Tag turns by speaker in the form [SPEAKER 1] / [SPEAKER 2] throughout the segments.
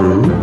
[SPEAKER 1] Ooh.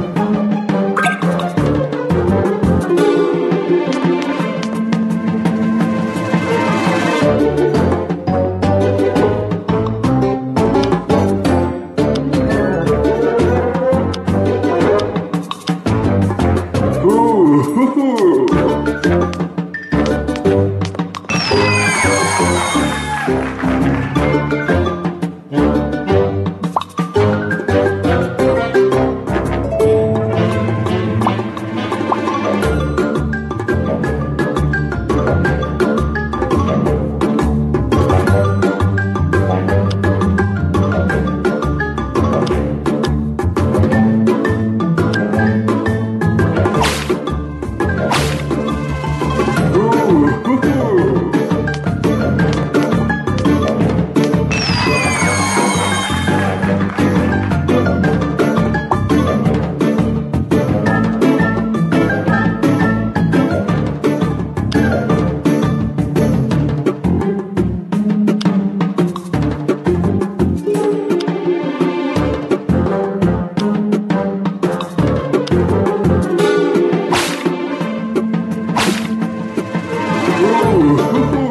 [SPEAKER 1] Ooh.